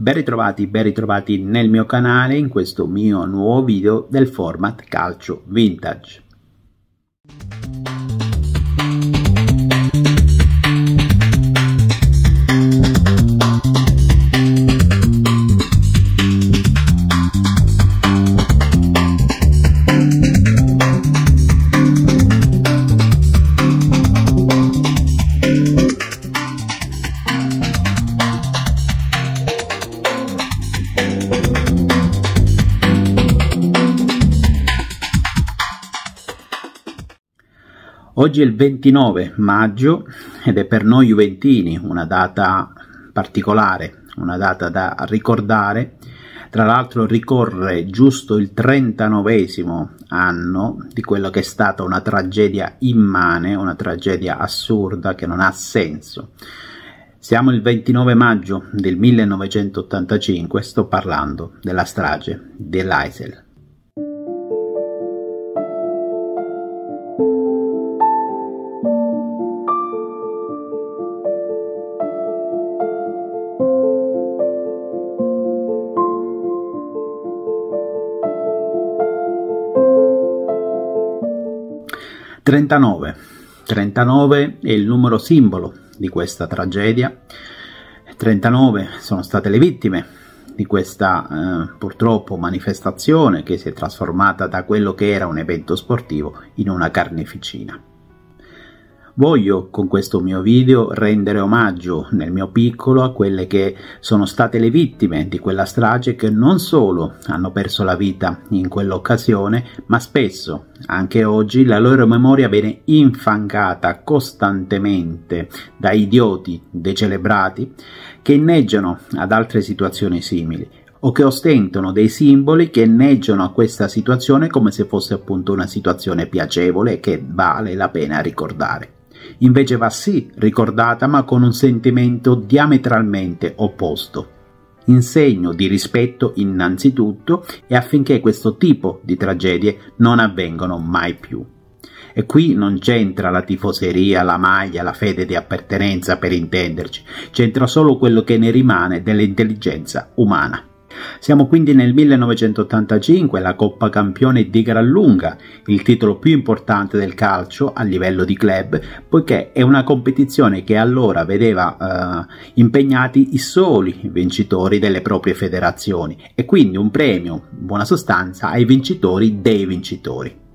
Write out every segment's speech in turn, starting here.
Ben ritrovati, ben ritrovati nel mio canale in questo mio nuovo video del format calcio vintage. Oggi è il 29 maggio ed è per noi Juventini una data particolare, una data da ricordare. Tra l'altro ricorre giusto il 39 anno di quello che è stata una tragedia immane, una tragedia assurda che non ha senso. Siamo il 29 maggio del 1985, sto parlando della strage dell'Aisel. 39. 39 è il numero simbolo di questa tragedia. 39 sono state le vittime di questa eh, purtroppo manifestazione che si è trasformata da quello che era un evento sportivo in una carneficina. Voglio con questo mio video rendere omaggio nel mio piccolo a quelle che sono state le vittime di quella strage che non solo hanno perso la vita in quell'occasione, ma spesso, anche oggi, la loro memoria viene infangata costantemente da idioti decelebrati che inneggiano ad altre situazioni simili o che ostentano dei simboli che inneggiano a questa situazione come se fosse appunto una situazione piacevole che vale la pena ricordare invece va sì ricordata ma con un sentimento diametralmente opposto in segno di rispetto innanzitutto e affinché questo tipo di tragedie non avvengano mai più. E qui non c'entra la tifoseria, la maglia, la fede di appartenenza per intenderci, c'entra solo quello che ne rimane dell'intelligenza umana. Siamo quindi nel 1985, la Coppa Campione di gran lunga, il titolo più importante del calcio a livello di club, poiché è una competizione che allora vedeva eh, impegnati i soli vincitori delle proprie federazioni e quindi un premio, in buona sostanza, ai vincitori dei vincitori.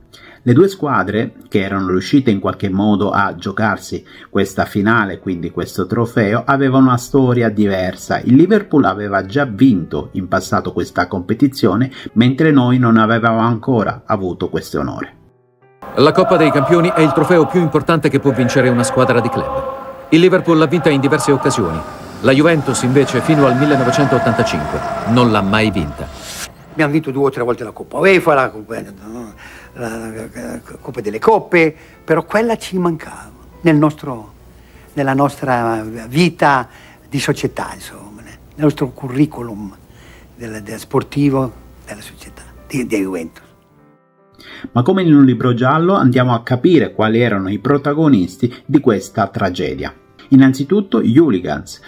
Le due squadre, che erano riuscite in qualche modo a giocarsi questa finale, quindi questo trofeo, avevano una storia diversa. Il Liverpool aveva già vinto in passato questa competizione, mentre noi non avevamo ancora avuto questo onore. La Coppa dei Campioni è il trofeo più importante che può vincere una squadra di club. Il Liverpool l'ha vinta in diverse occasioni. La Juventus invece fino al 1985 non l'ha mai vinta. Abbiamo vinto due o tre volte la Coppa UEFA, la Coppa la, la Coppa delle Coppe, però quella ci mancava nel nostro, nella nostra vita di società, insomma, nel nostro curriculum del, del sportivo della società, di, di Juventus. Ma come in un libro giallo andiamo a capire quali erano i protagonisti di questa tragedia. Innanzitutto gli hooligans.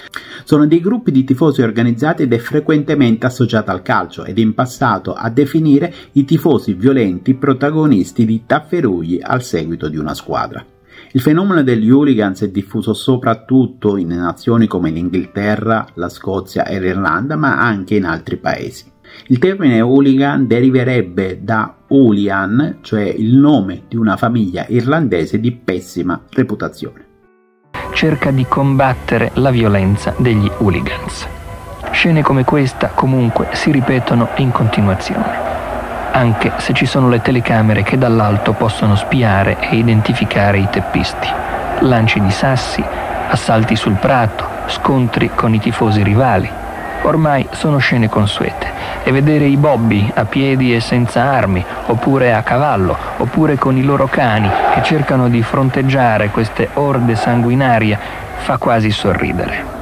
Sono dei gruppi di tifosi organizzati ed è frequentemente associata al calcio ed in passato a definire i tifosi violenti protagonisti di tafferugli al seguito di una squadra. Il fenomeno degli hooligans è diffuso soprattutto in nazioni come l'Inghilterra, la Scozia e l'Irlanda, ma anche in altri paesi. Il termine hooligan deriverebbe da Hoolihan, cioè il nome di una famiglia irlandese di pessima reputazione cerca di combattere la violenza degli hooligans. Scene come questa comunque si ripetono in continuazione, anche se ci sono le telecamere che dall'alto possono spiare e identificare i teppisti. Lanci di sassi, assalti sul prato, scontri con i tifosi rivali. Ormai sono scene consuete e vedere i bobby a piedi e senza armi, oppure a cavallo, oppure con i loro cani che cercano di fronteggiare queste orde sanguinarie, fa quasi sorridere.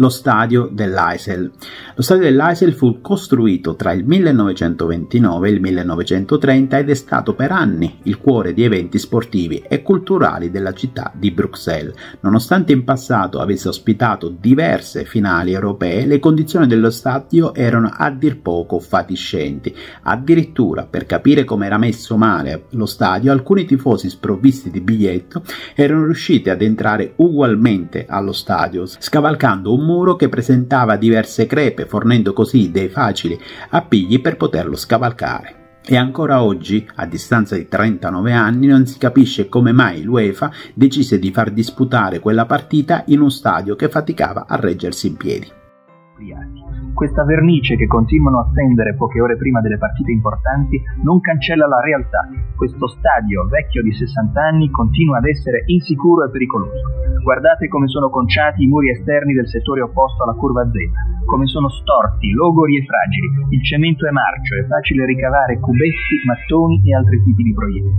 Lo stadio dell'Eisel. Lo stadio dell'Eisel fu costruito tra il 1929 e il 1930 ed è stato per anni il cuore di eventi sportivi e culturali della città di Bruxelles. Nonostante in passato avesse ospitato diverse finali europee, le condizioni dello stadio erano a dir poco fatiscenti. Addirittura, per capire come era messo male lo stadio, alcuni tifosi sprovvisti di biglietto erano riusciti ad entrare ugualmente allo stadio, scavalcando un muro che presentava diverse crepe, fornendo così dei facili appigli per poterlo scavalcare. E ancora oggi, a distanza di 39 anni, non si capisce come mai l'UEFA decise di far disputare quella partita in un stadio che faticava a reggersi in piedi. Questa vernice che continuano a stendere poche ore prima delle partite importanti non cancella la realtà. Questo stadio, vecchio di 60 anni, continua ad essere insicuro e pericoloso. Guardate come sono conciati i muri esterni del settore opposto alla curva Z, come sono storti, logori e fragili. Il cemento è marcio, è facile ricavare cubetti, mattoni e altri tipi di proiettili.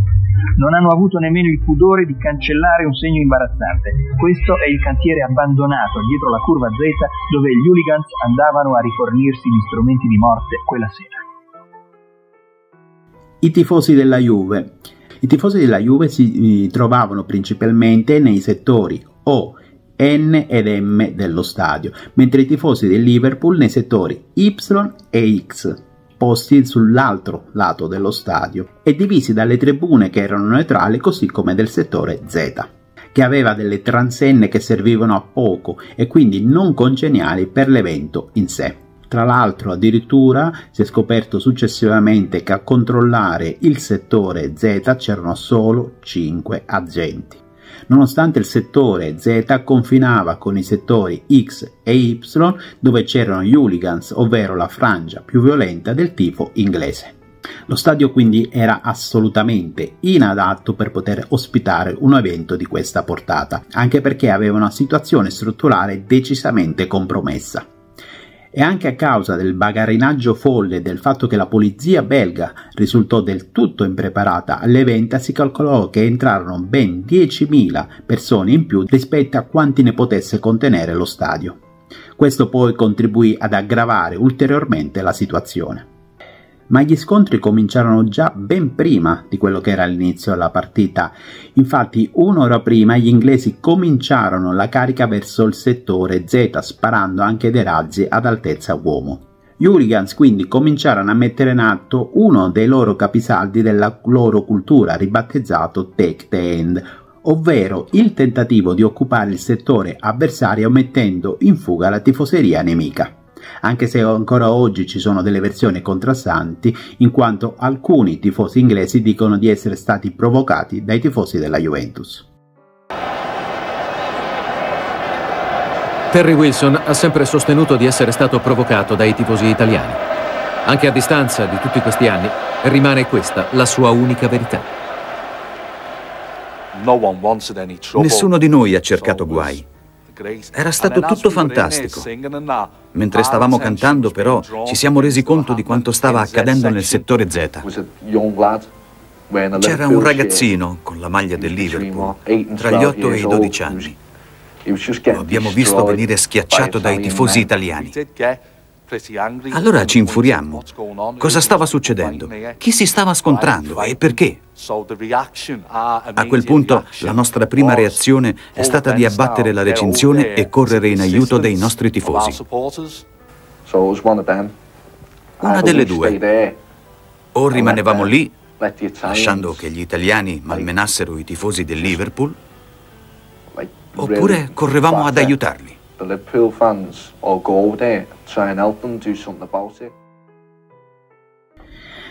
Non hanno avuto nemmeno il pudore di cancellare un segno imbarazzante. Questo è il cantiere abbandonato dietro la curva Z dove gli hooligans andavano a rifornirsi di strumenti di morte quella sera. I tifosi della Juve. I tifosi della Juve si trovavano principalmente nei settori O, N ed M dello stadio, mentre i tifosi del Liverpool nei settori Y e X posti sull'altro lato dello stadio e divisi dalle tribune che erano neutrali così come del settore Z che aveva delle transenne che servivano a poco e quindi non congeniali per l'evento in sé. Tra l'altro addirittura si è scoperto successivamente che a controllare il settore Z c'erano solo 5 agenti nonostante il settore Z confinava con i settori X e Y dove c'erano gli hooligans, ovvero la frangia più violenta del tifo inglese. Lo stadio quindi era assolutamente inadatto per poter ospitare un evento di questa portata, anche perché aveva una situazione strutturale decisamente compromessa e anche a causa del bagarinaggio folle e del fatto che la polizia belga risultò del tutto impreparata all'evento, si calcolò che entrarono ben 10.000 persone in più rispetto a quanti ne potesse contenere lo stadio. Questo poi contribuì ad aggravare ulteriormente la situazione ma gli scontri cominciarono già ben prima di quello che era l'inizio della partita. Infatti, un'ora prima gli inglesi cominciarono la carica verso il settore Z, sparando anche dei razzi ad altezza uomo. Gli hooligans quindi cominciarono a mettere in atto uno dei loro capisaldi della loro cultura, ribattezzato Take the End, ovvero il tentativo di occupare il settore avversario mettendo in fuga la tifoseria nemica anche se ancora oggi ci sono delle versioni contrastanti, in quanto alcuni tifosi inglesi dicono di essere stati provocati dai tifosi della Juventus. Terry Wilson ha sempre sostenuto di essere stato provocato dai tifosi italiani. Anche a distanza di tutti questi anni, rimane questa la sua unica verità. Nessuno di noi ha cercato guai. Era stato tutto fantastico. Mentre stavamo cantando, però, ci siamo resi conto di quanto stava accadendo nel settore Z. C'era un ragazzino con la maglia del Liverpool, tra gli 8 e i 12 anni. Lo abbiamo visto venire schiacciato dai tifosi italiani. Allora ci infuriammo. Cosa stava succedendo? Chi si stava scontrando e perché? A quel punto la nostra prima reazione è stata di abbattere la recinzione e correre in aiuto dei nostri tifosi. Una delle due. O rimanevamo lì, lasciando che gli italiani malmenassero i tifosi del Liverpool, oppure correvamo ad aiutarli the Liverpool fans or go there, try and help them do something about it.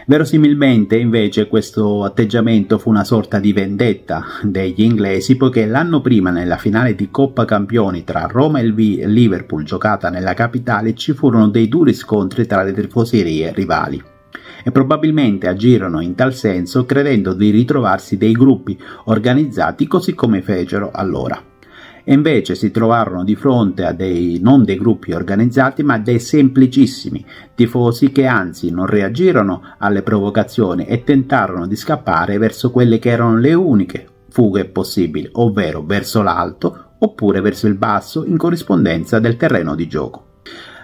Verosimilmente invece questo atteggiamento fu una sorta di vendetta degli inglesi poiché l'anno prima nella finale di Coppa Campioni tra Roma e Liverpool giocata nella capitale ci furono dei duri scontri tra le tifoserie rivali e probabilmente agirono in tal senso credendo di ritrovarsi dei gruppi organizzati così come fecero allora e invece si trovarono di fronte a dei non dei gruppi organizzati ma dei semplicissimi tifosi che anzi non reagirono alle provocazioni e tentarono di scappare verso quelle che erano le uniche fughe possibili, ovvero verso l'alto oppure verso il basso in corrispondenza del terreno di gioco.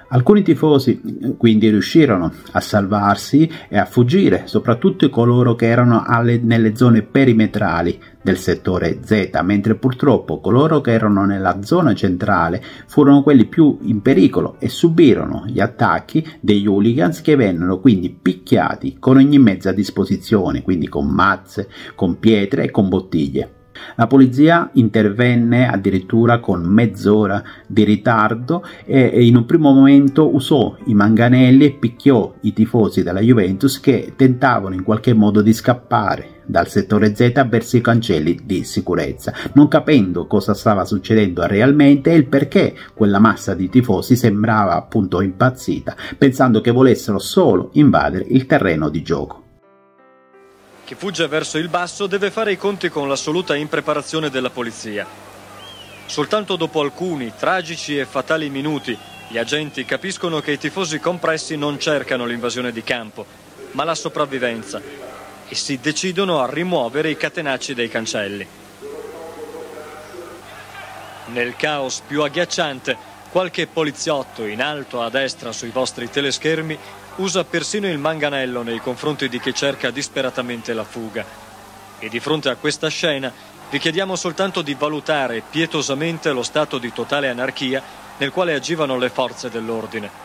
Alcuni tifosi quindi riuscirono a salvarsi e a fuggire, soprattutto coloro che erano alle, nelle zone perimetrali del settore Z, mentre purtroppo coloro che erano nella zona centrale furono quelli più in pericolo e subirono gli attacchi degli hooligans che vennero quindi picchiati con ogni mezzo a disposizione, quindi con mazze, con pietre e con bottiglie. La polizia intervenne addirittura con mezz'ora di ritardo e in un primo momento usò i manganelli e picchiò i tifosi della Juventus che tentavano in qualche modo di scappare dal settore Z verso i cancelli di sicurezza, non capendo cosa stava succedendo realmente e il perché quella massa di tifosi sembrava appunto impazzita, pensando che volessero solo invadere il terreno di gioco. Chi fugge verso il basso deve fare i conti con l'assoluta impreparazione della polizia. Soltanto dopo alcuni tragici e fatali minuti gli agenti capiscono che i tifosi compressi non cercano l'invasione di campo, ma la sopravvivenza e si decidono a rimuovere i catenacci dei cancelli. Nel caos più agghiacciante, qualche poliziotto in alto a destra sui vostri teleschermi usa persino il manganello nei confronti di chi cerca disperatamente la fuga. E di fronte a questa scena vi chiediamo soltanto di valutare pietosamente lo stato di totale anarchia nel quale agivano le forze dell'ordine.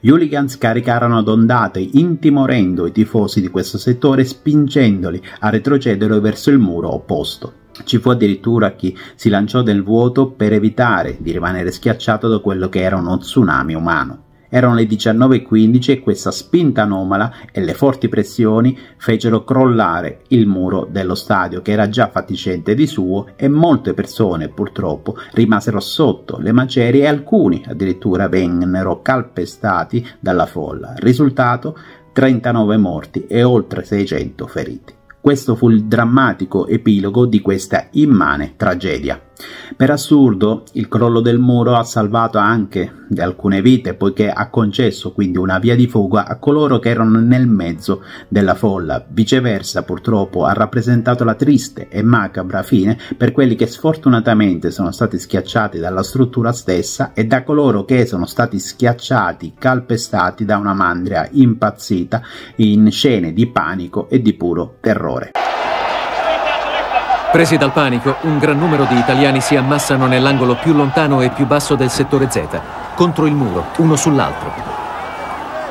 Gli hooligans caricarono ad ondate, intimorendo i tifosi di questo settore, spingendoli a retrocedere verso il muro opposto. Ci fu addirittura chi si lanciò nel vuoto per evitare di rimanere schiacciato da quello che era uno tsunami umano. Erano le 19.15 e questa spinta anomala e le forti pressioni fecero crollare il muro dello stadio che era già fatiscente di suo e molte persone purtroppo rimasero sotto le macerie e alcuni addirittura vennero calpestati dalla folla. Risultato 39 morti e oltre 600 feriti. Questo fu il drammatico epilogo di questa immane tragedia. Per assurdo, il crollo del muro ha salvato anche alcune vite, poiché ha concesso quindi una via di fuga a coloro che erano nel mezzo della folla. Viceversa, purtroppo, ha rappresentato la triste e macabra fine per quelli che sfortunatamente sono stati schiacciati dalla struttura stessa e da coloro che sono stati schiacciati, calpestati da una mandria impazzita in scene di panico e di puro terrore. Presi dal panico, un gran numero di italiani si ammassano nell'angolo più lontano e più basso del settore Z, contro il muro, uno sull'altro.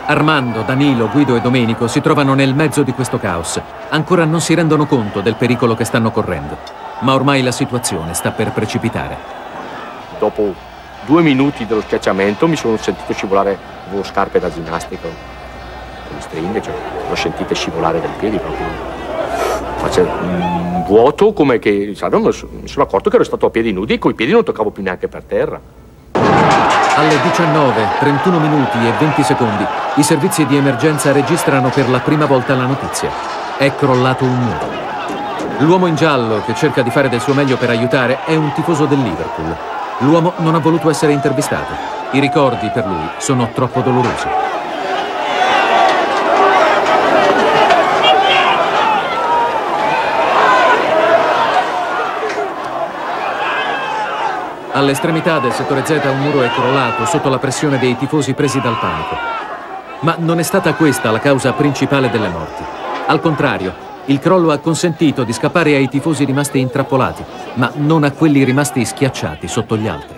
Armando, Danilo, Guido e Domenico si trovano nel mezzo di questo caos. Ancora non si rendono conto del pericolo che stanno correndo, ma ormai la situazione sta per precipitare. Dopo due minuti dello schiacciamento mi sono sentito scivolare con scarpe da ginnastico, con le stringhe, cioè, l'ho sentito scivolare dai piedi proprio. Faccio, vuoto come che sai, mi sono accorto che ero stato a piedi nudi e coi piedi non toccavo più neanche per terra. Alle 19, 31 minuti e 20 secondi, i servizi di emergenza registrano per la prima volta la notizia. È crollato un muro. L'uomo in giallo, che cerca di fare del suo meglio per aiutare, è un tifoso del Liverpool. L'uomo non ha voluto essere intervistato. I ricordi per lui sono troppo dolorosi. All'estremità del settore Z un muro è crollato sotto la pressione dei tifosi presi dal panico. Ma non è stata questa la causa principale delle morti. Al contrario, il crollo ha consentito di scappare ai tifosi rimasti intrappolati, ma non a quelli rimasti schiacciati sotto gli altri.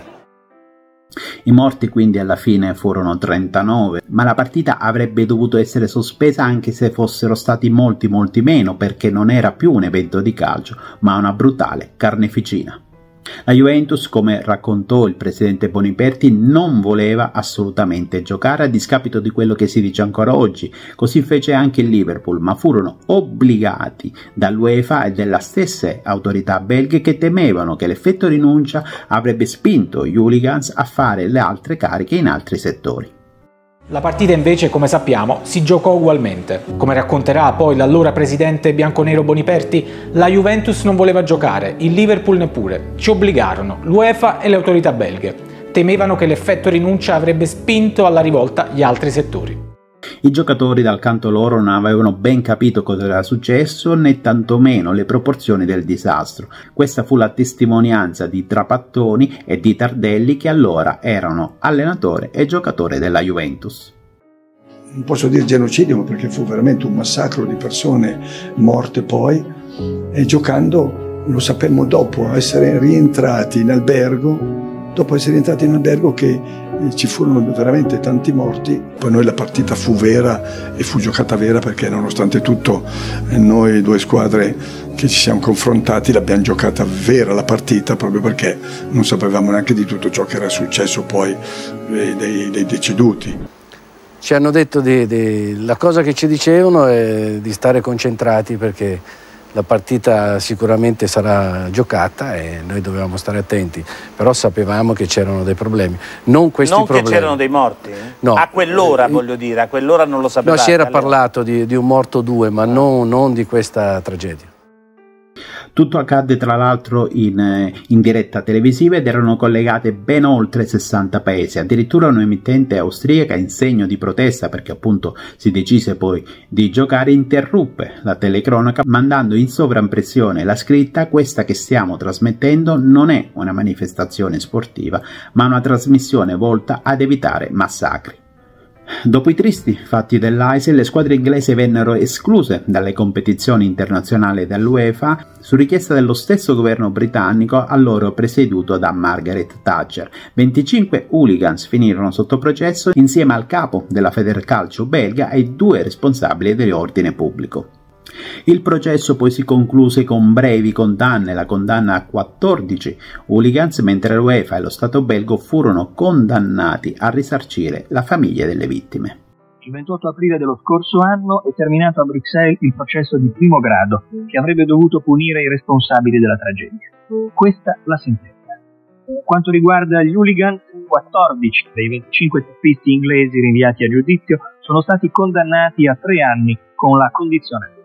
I morti quindi alla fine furono 39, ma la partita avrebbe dovuto essere sospesa anche se fossero stati molti molti meno perché non era più un evento di calcio, ma una brutale carneficina. La Juventus, come raccontò il presidente Boniperti, non voleva assolutamente giocare a discapito di quello che si dice ancora oggi. Così fece anche il Liverpool, ma furono obbligati dall'UEFA e dalle stesse autorità belghe che temevano che l'effetto rinuncia avrebbe spinto gli hooligans a fare le altre cariche in altri settori. La partita invece, come sappiamo, si giocò ugualmente. Come racconterà poi l'allora presidente bianconero Boniperti, la Juventus non voleva giocare, il Liverpool neppure. Ci obbligarono l'UEFA e le autorità belghe. Temevano che l'effetto rinuncia avrebbe spinto alla rivolta gli altri settori. I giocatori dal canto loro non avevano ben capito cosa era successo né tantomeno le proporzioni del disastro. Questa fu la testimonianza di Trapattoni e di Tardelli che allora erano allenatore e giocatore della Juventus non posso dire genocidio perché fu veramente un massacro di persone morte poi e giocando lo sapemmo dopo essere rientrati in albergo dopo essere rientrati in albergo che ci furono veramente tanti morti. Poi noi la partita fu vera e fu giocata vera perché nonostante tutto eh, noi due squadre che ci siamo confrontati l'abbiamo giocata vera la partita proprio perché non sapevamo neanche di tutto ciò che era successo poi eh, dei, dei deceduti. Ci hanno detto di, di, la cosa che ci dicevano è di stare concentrati perché la partita sicuramente sarà giocata e noi dovevamo stare attenti, però sapevamo che c'erano dei problemi. Non questi non che c'erano dei morti? Eh? No. A quell'ora eh, voglio dire, a quell'ora non lo sapevamo. No, si era parlato di, di, un morto o due, ma non, non di questa tragedia. Tutto accadde tra l'altro in, eh, in, diretta televisiva ed erano collegate ben oltre 60 paesi, addirittura un'emittente austriaca in segno di protesta perché appunto si decise poi di giocare interruppe la telecronaca mandando in sovraimpressione la scritta questa che stiamo trasmettendo non è una manifestazione sportiva ma una trasmissione volta ad evitare massacri. Dopo i tristi fatti dell'AISE, le squadre inglesi vennero escluse dalle competizioni internazionali dell'UEFA su richiesta dello stesso governo britannico, allora presieduto da Margaret Thatcher. 25 hooligans finirono sotto processo insieme al capo della Federcalcio belga e due responsabili dell'ordine pubblico. Il processo poi si concluse con brevi condanne, la condanna a 14 hooligans, mentre l'UEFA e lo Stato belgo furono condannati a risarcire la famiglia delle vittime. Il 28 aprile dello scorso anno è terminato a Bruxelles il processo di primo grado che avrebbe dovuto punire i responsabili della tragedia. Questa la sentenza. Quanto riguarda gli hooligans, 14 dei 25 teppisti inglesi rinviati a giudizio sono stati condannati a tre anni con la condizione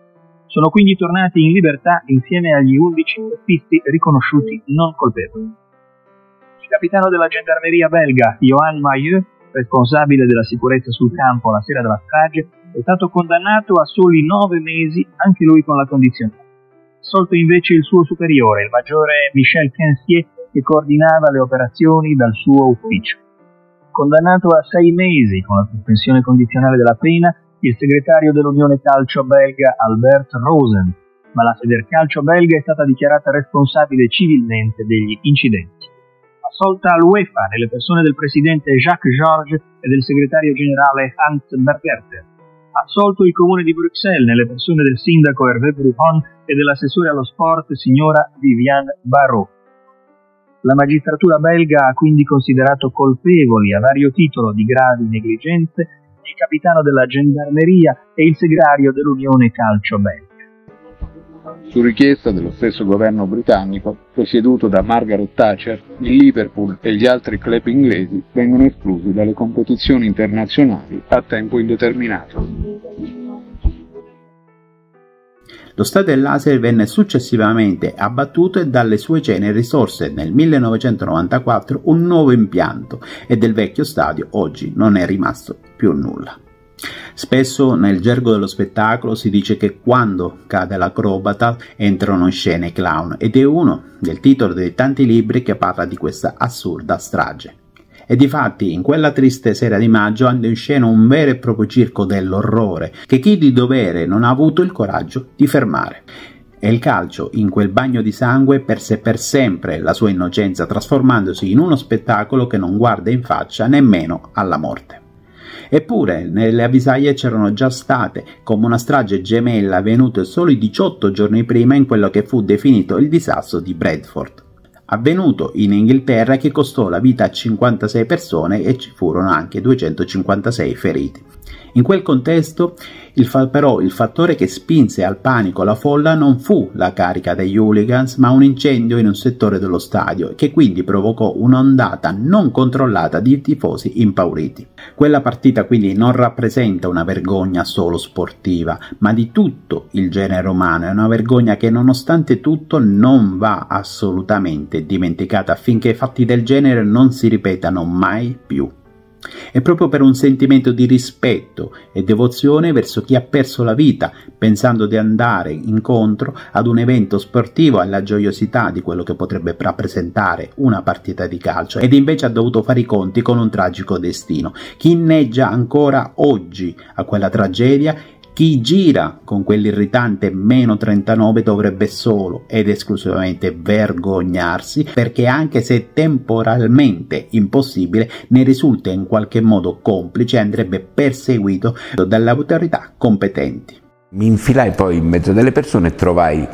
sono quindi tornati in libertà insieme agli 11 teppisti riconosciuti non colpevoli. Il capitano della gendarmeria belga, Johan Mailleux, responsabile della sicurezza sul campo la sera della strage, è stato condannato a soli nove mesi, anche lui con la condizione. Assolto invece il suo superiore, il maggiore Michel Quinsier, che coordinava le operazioni dal suo ufficio. Condannato a sei mesi con la sospensione condizionale della pena, il segretario dell'Unione Calcio belga Albert Rosen, ma la Federcalcio belga è stata dichiarata responsabile civilmente degli incidenti. Assolta all'UEFA nelle persone del presidente Jacques Georges e del segretario generale Hans Bergerter. Assolto il comune di Bruxelles nelle persone del sindaco Hervé Brujon e dell'assessore allo sport signora Viviane Barrault. La magistratura belga ha quindi considerato colpevoli a vario titolo di gravi negligenze il capitano della gendarmeria e il segretario dell'Unione Calcio Belga. Su richiesta dello stesso governo britannico, presieduto da Margaret Thatcher, il Liverpool e gli altri club inglesi vengono esclusi dalle competizioni internazionali a tempo indeterminato. Lo stadio del laser venne successivamente abbattuto e dalle sue ceneri sorse nel 1994 un nuovo impianto e del vecchio stadio oggi non è rimasto più nulla. Spesso nel gergo dello spettacolo si dice che quando cade l'acrobata entrano in scena i clown ed è uno del titolo dei tanti libri che parla di questa assurda strage. E difatti in quella triste sera di maggio andò in scena un vero e proprio circo dell'orrore che chi di dovere non ha avuto il coraggio di fermare. E il calcio, in quel bagno di sangue, perse per sempre la sua innocenza, trasformandosi in uno spettacolo che non guarda in faccia nemmeno alla morte. Eppure nelle avvisaglie c'erano già state, come una strage gemella avvenuta solo 18 giorni prima in quello che fu definito il disastro di Bradford avvenuto in Inghilterra che costò la vita a 56 persone e ci furono anche 256 feriti. In quel contesto, il fa- però, il fattore che spinse al panico la folla non fu la carica degli hooligans, ma un incendio in un settore dello stadio, che quindi provocò un'ondata non controllata di tifosi impauriti. Quella partita quindi non rappresenta una vergogna solo sportiva, ma di tutto il genere umano, è una vergogna che nonostante tutto non va assolutamente dimenticata affinché fatti del genere non si ripetano mai più. È proprio per un sentimento di rispetto e devozione verso chi ha perso la vita, pensando di andare incontro ad un evento sportivo alla gioiosità di quello che potrebbe rappresentare una partita di calcio, ed invece ha dovuto fare i conti con un tragico destino. Chi inneggia ancora oggi a quella tragedia chi gira con quell'irritante meno 39 dovrebbe solo ed esclusivamente vergognarsi perché anche se temporalmente impossibile ne risulta in qualche modo complice e andrebbe perseguito dalle autorità competenti. Mi infilai poi in mezzo delle persone e trovai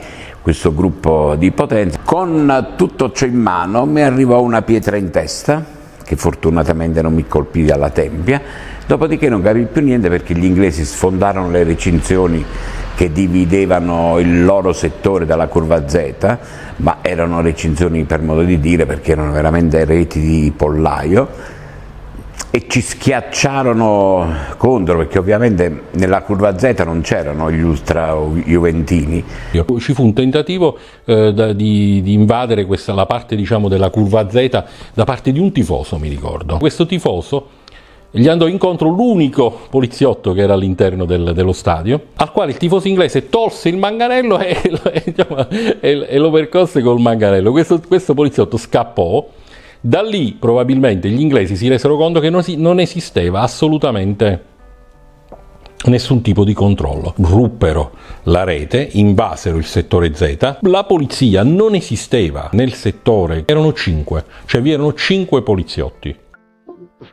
questo gruppo di potenza. Con tutto ciò in mano mi arrivò una pietra in testa, che fortunatamente non mi colpì dalla tempia, Dopodiché non capì più niente perché gli inglesi sfondarono le recinzioni che dividevano il loro settore dalla curva Z, ma erano recinzioni per modo di dire perché erano veramente reti di pollaio e ci schiacciarono contro perché ovviamente nella curva Z non c'erano gli ultra juventini. Ci fu un tentativo eh, di, di, invadere questa, la parte diciamo, della curva Z da parte di un tifoso mi ricordo. Questo tifoso gli andò incontro l'unico poliziotto che era all'interno del, dello stadio, al quale il tifoso inglese tolse il manganello e, e, e lo percosse col manganello. Questo, questo, poliziotto scappò. Da lì probabilmente gli inglesi si resero conto che non, si, non esisteva assolutamente nessun tipo di controllo. Ruppero la rete, invasero il settore Z, la polizia non esisteva nel settore, erano cinque, cioè vi erano cinque poliziotti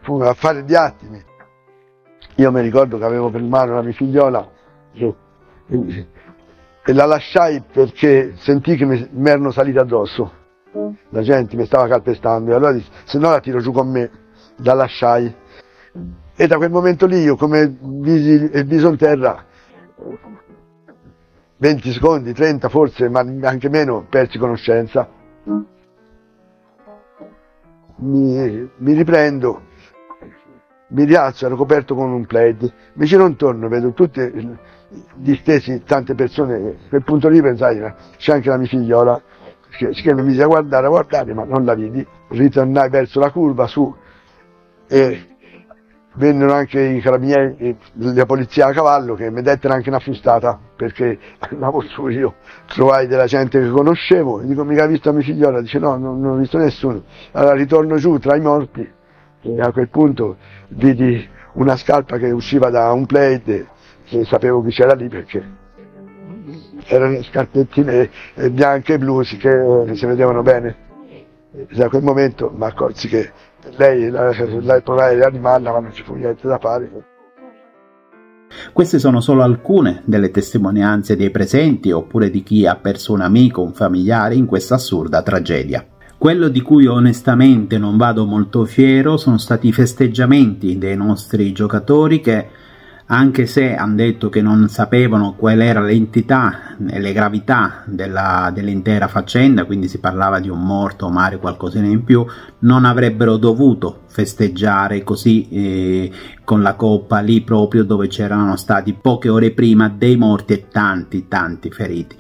fu un affare di attimi. Io mi ricordo che avevo per mano la mia figliola e, la lasciai perché sentii che mi, mi erano saliti addosso. La gente mi stava calpestando e allora dissi, se no la tiro giù con me, la lasciai. E da quel momento lì io come visi il viso in terra, 20 secondi, 30 forse, ma anche meno, persi conoscenza. Mi, mi riprendo mi rialzo, ero coperto con un plaid, mi giro intorno, vedo tutti distesi, tante persone, a quel punto lì pensai, c'è anche la mia figliola, che, che mi mise a guardare, a guardare, ma non la vidi, ritornai verso la curva su e vennero anche i carabinieri, la polizia a cavallo che mi dettero anche una frustata perché andavo su io, trovai della gente che conoscevo, dico mica hai visto la mia figliola, dice no, non, non ho visto nessuno, allora ritorno giù tra i morti e a quel punto vidi una scarpa che usciva da un plate che sapevo chi c'era lì perché erano scarpettine bianche e blu che si vedevano bene. Da quel momento mi accorsi che lei la, la provai a rianimarla ma non ci fu niente da fare. Queste sono solo alcune delle testimonianze dei presenti oppure di chi ha perso un amico un familiare in questa assurda tragedia. Quello di cui onestamente non vado molto fiero sono stati i festeggiamenti dei nostri giocatori che anche se hanno detto che non sapevano qual era l'entità e le gravità della, dell'intera faccenda, quindi si parlava di un morto magari qualcosina in più, non avrebbero dovuto festeggiare così eh, con la coppa lì proprio dove c'erano stati poche ore prima dei morti e tanti tanti feriti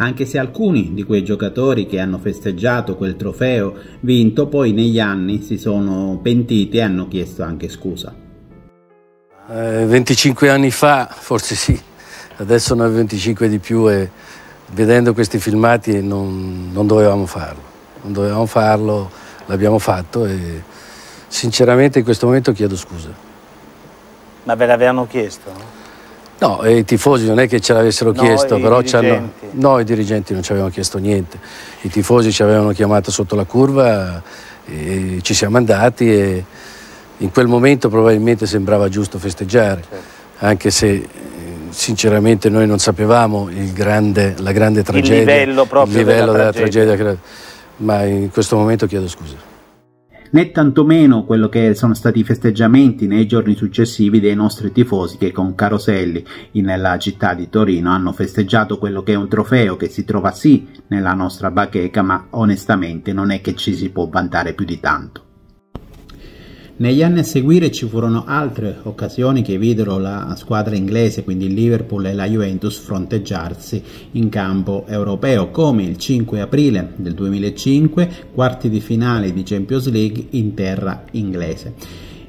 anche se alcuni di quei giocatori che hanno festeggiato quel trofeo vinto poi negli anni si sono pentiti e hanno chiesto anche scusa. Eh, 25 anni fa, forse sì, adesso noi 25 di più e vedendo questi filmati non, non dovevamo farlo, non dovevamo farlo, l'abbiamo fatto e sinceramente in questo momento chiedo scusa. Ma ve l'avevano chiesto? No, i tifosi non è che ce l'avessero no, chiesto, però no, i dirigenti non ci avevano chiesto niente. I tifosi ci avevano chiamato sotto la curva, e ci siamo andati e in quel momento probabilmente sembrava giusto festeggiare, certo. anche se eh, sinceramente noi non sapevamo grande, la grande tragedia, il livello, il livello della, della tragedia, tragedia ma in questo momento chiedo scusa né tantomeno quello che sono stati i festeggiamenti nei giorni successivi dei nostri tifosi che con caroselli nella città di Torino hanno festeggiato quello che è un trofeo che si trova sì nella nostra bacheca ma onestamente non è che ci si può vantare più di tanto. Negli anni a seguire ci furono altre occasioni che videro la squadra inglese, quindi il Liverpool e la Juventus, fronteggiarsi in campo europeo, come il 5 aprile del 2005, quarti di finale di Champions League in terra inglese.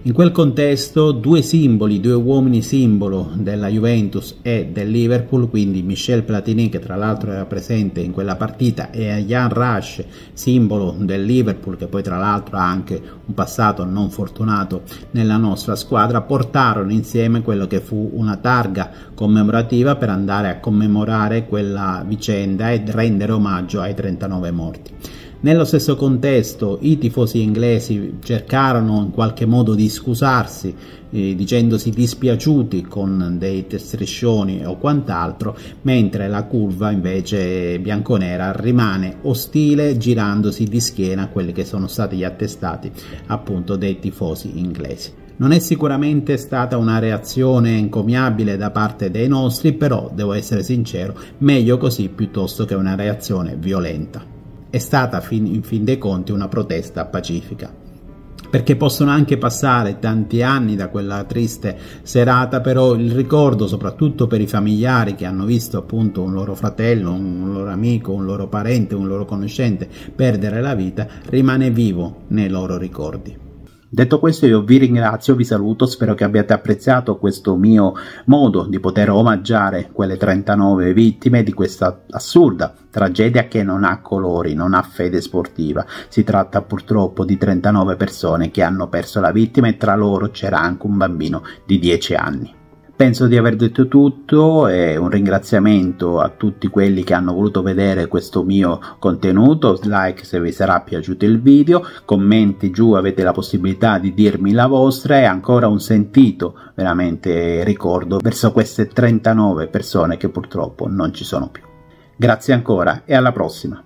In quel contesto due simboli, due uomini simbolo della Juventus e del Liverpool, quindi Michel Platini che tra l'altro era presente in quella partita e Jan Rush, simbolo del Liverpool che poi tra l'altro ha anche un passato non fortunato nella nostra squadra, portarono insieme quello che fu una targa commemorativa per andare a commemorare quella vicenda e rendere omaggio ai 39 morti. Nello stesso contesto i tifosi inglesi cercarono in qualche modo di scusarsi eh, dicendosi dispiaciuti con dei striscioni o quant'altro, mentre la curva invece bianconera rimane ostile girandosi di schiena a quelli che sono stati gli attestati appunto dei tifosi inglesi. Non è sicuramente stata una reazione encomiabile da parte dei nostri, però devo essere sincero, meglio così piuttosto che una reazione violenta è stata in fin dei conti una protesta pacifica perché possono anche passare tanti anni da quella triste serata, però il ricordo, soprattutto per i familiari che hanno visto appunto un loro fratello, un loro amico, un loro parente, un loro conoscente perdere la vita, rimane vivo nei loro ricordi. Detto questo io vi ringrazio, vi saluto, spero che abbiate apprezzato questo mio modo di poter omaggiare quelle 39 vittime di questa assurda tragedia che non ha colori, non ha fede sportiva. Si tratta purtroppo di 39 persone che hanno perso la vittima e tra loro c'era anche un bambino di 10 anni. Penso di aver detto tutto e un ringraziamento a tutti quelli che hanno voluto vedere questo mio contenuto, like se vi sarà piaciuto il video, commenti giù avete la possibilità di dirmi la vostra e ancora un sentito veramente ricordo verso queste 39 persone che purtroppo non ci sono più. Grazie ancora e alla prossima.